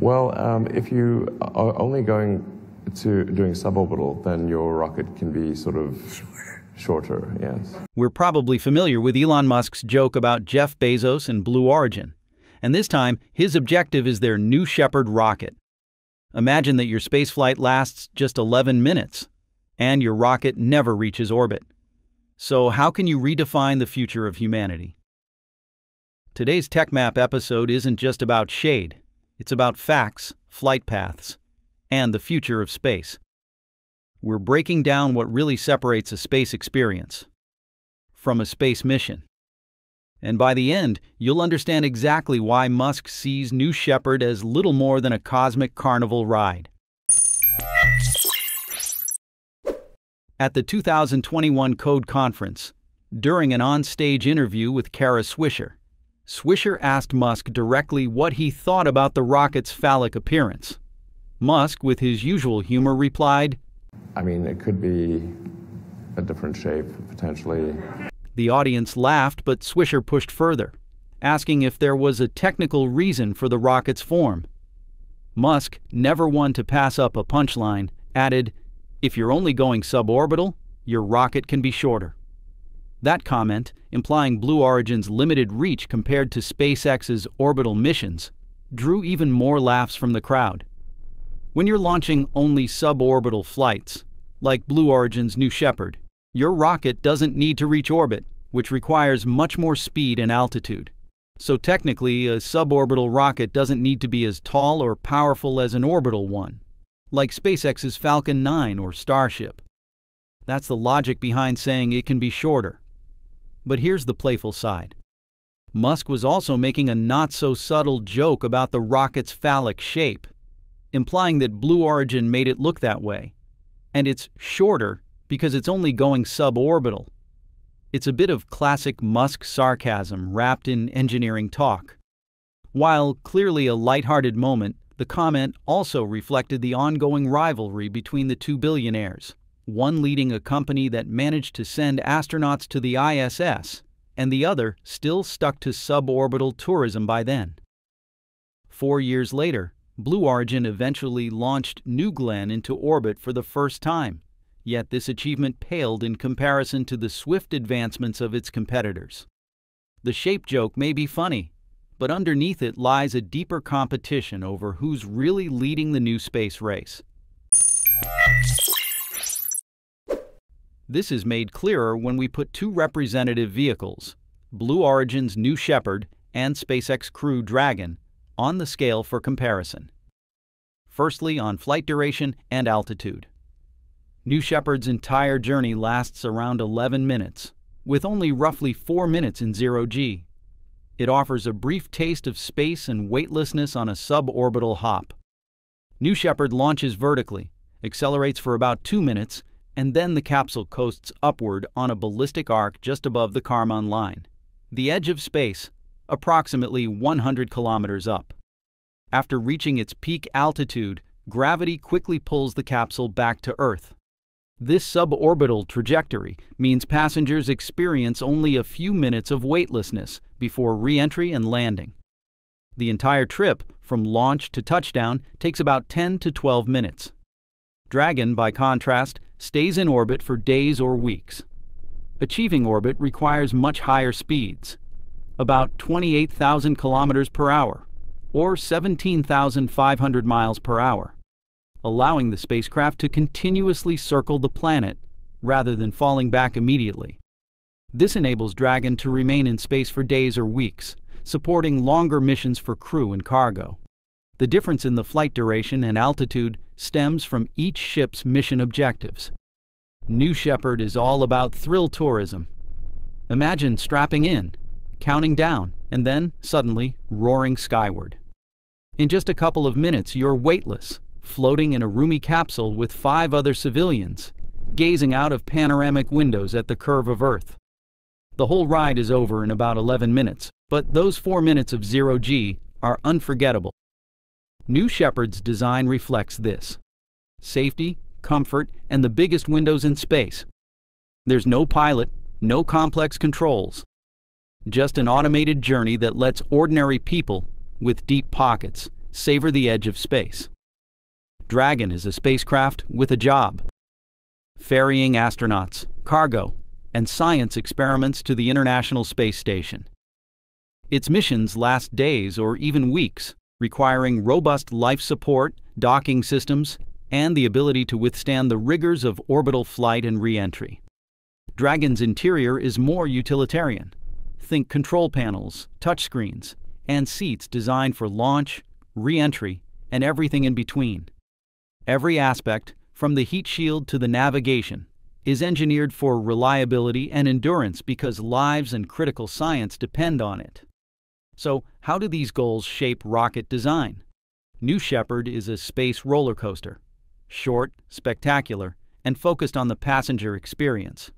Well, um, if you are only going to doing suborbital, then your rocket can be sort of shorter, yes. We're probably familiar with Elon Musk's joke about Jeff Bezos and Blue Origin. And this time, his objective is their New Shepard rocket. Imagine that your spaceflight lasts just 11 minutes, and your rocket never reaches orbit. So, how can you redefine the future of humanity? Today's TechMap episode isn't just about shade, it's about facts, flight paths, and the future of space. We're breaking down what really separates a space experience from a space mission. And by the end, you'll understand exactly why Musk sees New Shepard as little more than a cosmic carnival ride. At the 2021 Code Conference, during an on-stage interview with Kara Swisher, Swisher asked Musk directly what he thought about the rocket's phallic appearance. Musk, with his usual humor, replied, I mean, it could be a different shape, potentially. The audience laughed, but Swisher pushed further, asking if there was a technical reason for the rocket's form. Musk, never one to pass up a punchline, added, If you're only going suborbital, your rocket can be shorter. That comment, implying Blue Origin's limited reach compared to SpaceX's orbital missions, drew even more laughs from the crowd. When you're launching only suborbital flights, like Blue Origin's New Shepard, your rocket doesn't need to reach orbit, which requires much more speed and altitude. So technically, a suborbital rocket doesn't need to be as tall or powerful as an orbital one, like SpaceX's Falcon 9 or Starship. That's the logic behind saying it can be shorter. But here's the playful side. Musk was also making a not so subtle joke about the rocket's phallic shape, implying that Blue Origin made it look that way. And it's shorter because it's only going suborbital. It's a bit of classic Musk sarcasm wrapped in engineering talk. While clearly a light-hearted moment, the comment also reflected the ongoing rivalry between the two billionaires one leading a company that managed to send astronauts to the ISS, and the other still stuck to suborbital tourism by then. Four years later, Blue Origin eventually launched New Glenn into orbit for the first time, yet this achievement paled in comparison to the swift advancements of its competitors. The shape joke may be funny, but underneath it lies a deeper competition over who's really leading the new space race. This is made clearer when we put two representative vehicles, Blue Origin's New Shepard and SpaceX Crew Dragon, on the scale for comparison. Firstly, on flight duration and altitude. New Shepard's entire journey lasts around 11 minutes, with only roughly 4 minutes in zero G. It offers a brief taste of space and weightlessness on a suborbital hop. New Shepard launches vertically, accelerates for about 2 minutes, and then the capsule coasts upward on a ballistic arc just above the Kármán line, the edge of space, approximately 100 kilometers up. After reaching its peak altitude, gravity quickly pulls the capsule back to Earth. This suborbital trajectory means passengers experience only a few minutes of weightlessness before re-entry and landing. The entire trip, from launch to touchdown, takes about 10 to 12 minutes. Dragon, by contrast, stays in orbit for days or weeks. Achieving orbit requires much higher speeds, about 28,000 kilometers per hour, or 17,500 miles per hour, allowing the spacecraft to continuously circle the planet rather than falling back immediately. This enables Dragon to remain in space for days or weeks, supporting longer missions for crew and cargo. The difference in the flight duration and altitude stems from each ship's mission objectives. New Shepard is all about thrill tourism. Imagine strapping in, counting down, and then, suddenly, roaring skyward. In just a couple of minutes, you're weightless, floating in a roomy capsule with five other civilians, gazing out of panoramic windows at the curve of Earth. The whole ride is over in about 11 minutes, but those four minutes of zero G are unforgettable. New Shepard's design reflects this safety, comfort, and the biggest windows in space. There's no pilot, no complex controls, just an automated journey that lets ordinary people with deep pockets savor the edge of space. Dragon is a spacecraft with a job ferrying astronauts, cargo, and science experiments to the International Space Station. Its missions last days or even weeks, requiring robust life support, docking systems, and the ability to withstand the rigors of orbital flight and reentry. Dragon's interior is more utilitarian. Think control panels, touchscreens, and seats designed for launch, reentry, and everything in between. Every aspect, from the heat shield to the navigation, is engineered for reliability and endurance because lives and critical science depend on it. So, how do these goals shape rocket design? New Shepard is a space roller coaster short, spectacular, and focused on the passenger experience.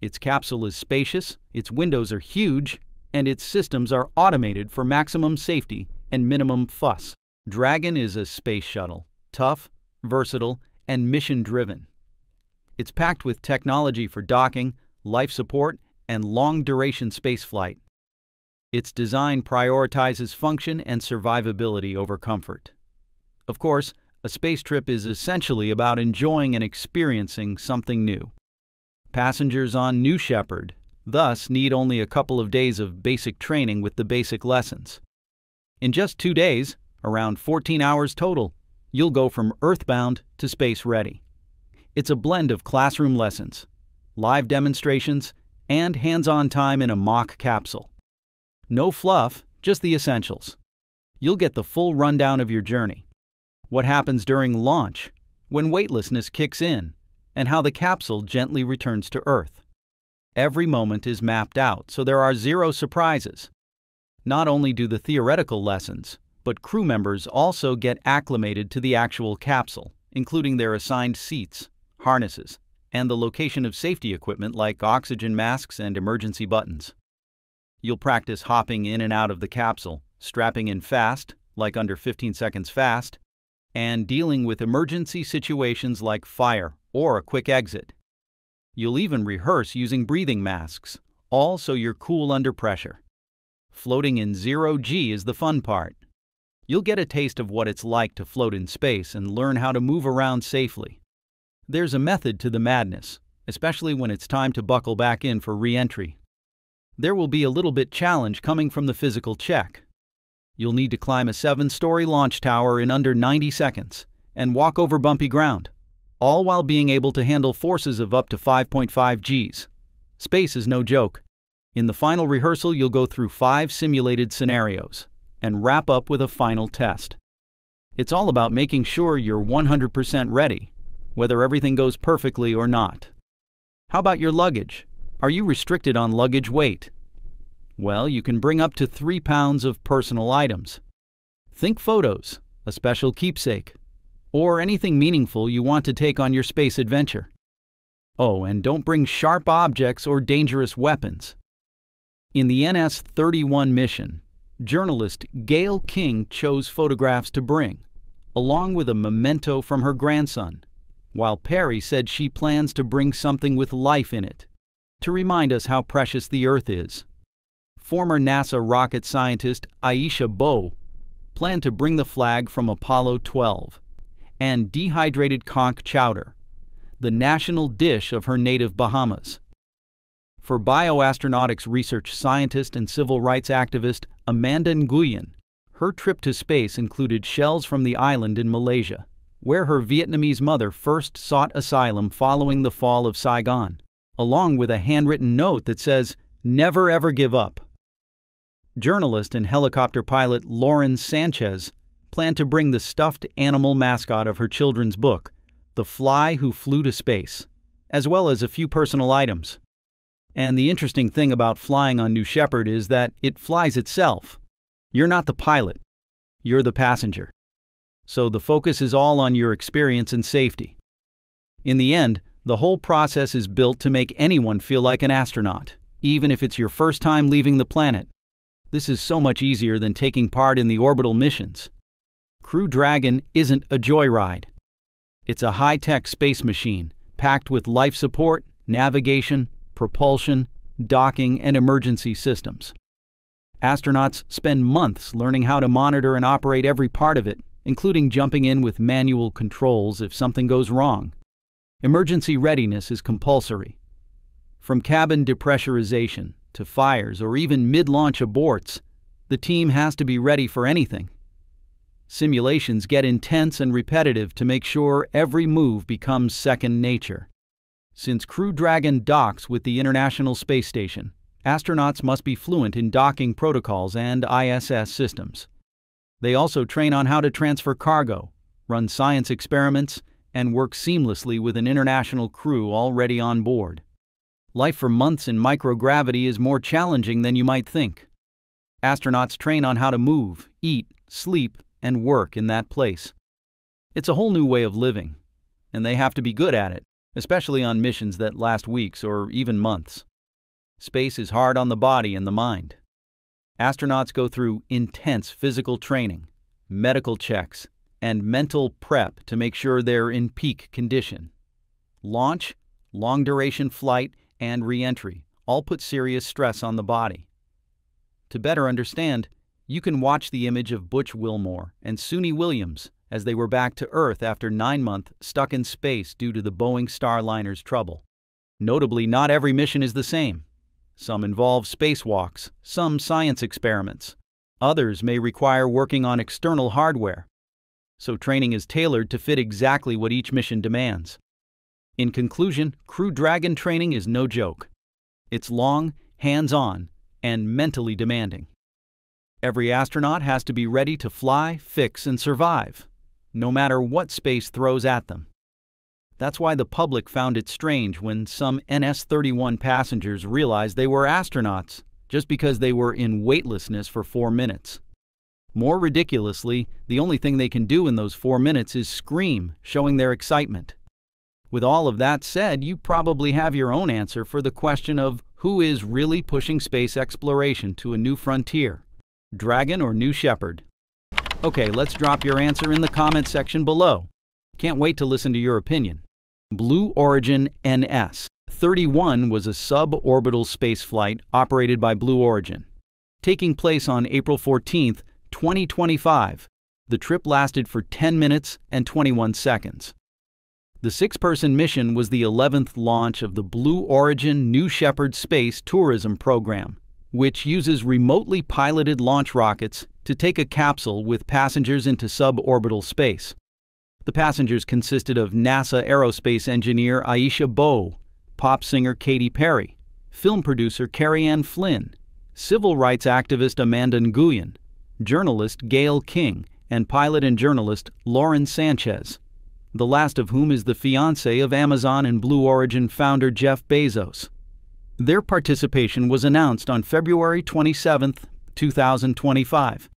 Its capsule is spacious, its windows are huge, and its systems are automated for maximum safety and minimum fuss. Dragon is a space shuttle, tough, versatile, and mission driven. It's packed with technology for docking, life support, and long duration spaceflight. Its design prioritizes function and survivability over comfort. Of course, a space trip is essentially about enjoying and experiencing something new. Passengers on New Shepard thus need only a couple of days of basic training with the basic lessons. In just two days, around 14 hours total, you'll go from earthbound to space ready. It's a blend of classroom lessons, live demonstrations, and hands on time in a mock capsule. No fluff, just the essentials. You'll get the full rundown of your journey what happens during launch, when weightlessness kicks in, and how the capsule gently returns to Earth. Every moment is mapped out, so there are zero surprises. Not only do the theoretical lessons, but crew members also get acclimated to the actual capsule, including their assigned seats, harnesses, and the location of safety equipment like oxygen masks and emergency buttons. You'll practice hopping in and out of the capsule, strapping in fast, like under 15 seconds fast, and dealing with emergency situations like fire or a quick exit. You'll even rehearse using breathing masks, all so you're cool under pressure. Floating in zero G is the fun part. You'll get a taste of what it's like to float in space and learn how to move around safely. There's a method to the madness, especially when it's time to buckle back in for re entry. There will be a little bit challenge coming from the physical check. You'll need to climb a seven story launch tower in under 90 seconds and walk over bumpy ground, all while being able to handle forces of up to 5.5 Gs. Space is no joke. In the final rehearsal, you'll go through five simulated scenarios and wrap up with a final test. It's all about making sure you're 100% ready, whether everything goes perfectly or not. How about your luggage? Are you restricted on luggage weight? Well, you can bring up to three pounds of personal items. Think photos, a special keepsake, or anything meaningful you want to take on your space adventure. Oh, and don't bring sharp objects or dangerous weapons. In the NS 31 mission, journalist Gayle King chose photographs to bring, along with a memento from her grandson, while Perry said she plans to bring something with life in it to remind us how precious the Earth is former NASA rocket scientist Aisha Bowe planned to bring the flag from Apollo 12 and dehydrated conch chowder, the national dish of her native Bahamas. For bioastronautics research scientist and civil rights activist Amanda Nguyen, her trip to space included shells from the island in Malaysia, where her Vietnamese mother first sought asylum following the fall of Saigon, along with a handwritten note that says, Never ever give up. Journalist and helicopter pilot Lauren Sanchez planned to bring the stuffed animal mascot of her children's book, The Fly Who Flew to Space, as well as a few personal items. And the interesting thing about flying on New Shepard is that it flies itself. You're not the pilot, you're the passenger. So the focus is all on your experience and safety. In the end, the whole process is built to make anyone feel like an astronaut, even if it's your first time leaving the planet. This is so much easier than taking part in the orbital missions. Crew Dragon isn't a joyride. It's a high tech space machine packed with life support, navigation, propulsion, docking, and emergency systems. Astronauts spend months learning how to monitor and operate every part of it, including jumping in with manual controls if something goes wrong. Emergency readiness is compulsory. From cabin depressurization to fires or even mid launch aborts, the team has to be ready for anything. Simulations get intense and repetitive to make sure every move becomes second nature. Since Crew Dragon docks with the International Space Station, astronauts must be fluent in docking protocols and ISS systems. They also train on how to transfer cargo, run science experiments, and work seamlessly with an international crew already on board. Life for months in microgravity is more challenging than you might think. Astronauts train on how to move, eat, sleep, and work in that place. It's a whole new way of living, and they have to be good at it, especially on missions that last weeks or even months. Space is hard on the body and the mind. Astronauts go through intense physical training, medical checks, and mental prep to make sure they're in peak condition. Launch, long duration flight, and re entry all put serious stress on the body. To better understand, you can watch the image of Butch Wilmore and Suni Williams as they were back to Earth after nine months stuck in space due to the Boeing Starliner's trouble. Notably, not every mission is the same. Some involve spacewalks, some science experiments. Others may require working on external hardware. So training is tailored to fit exactly what each mission demands. In conclusion, Crew Dragon training is no joke. It's long, hands on, and mentally demanding. Every astronaut has to be ready to fly, fix, and survive, no matter what space throws at them. That's why the public found it strange when some NS 31 passengers realized they were astronauts just because they were in weightlessness for four minutes. More ridiculously, the only thing they can do in those four minutes is scream, showing their excitement. With all of that said, you probably have your own answer for the question of who is really pushing space exploration to a new frontier. Dragon or New Shepard? Okay, let's drop your answer in the comment section below. Can't wait to listen to your opinion. Blue Origin NS 31 was a suborbital spaceflight operated by Blue Origin. Taking place on April 14, 2025, the trip lasted for 10 minutes and 21 seconds. The six person mission was the 11th launch of the Blue Origin New Shepard Space Tourism Program which uses remotely piloted launch rockets to take a capsule with passengers into suborbital space. The passengers consisted of NASA aerospace engineer Aisha Bowe, pop singer Katy Perry, film producer Kerianne Flynn, civil rights activist Amanda Nguyen, journalist Gayle King, and pilot and journalist Lauren Sanchez, the last of whom is the fiance of Amazon and Blue Origin founder Jeff Bezos. Their participation was announced on February 27, 2025.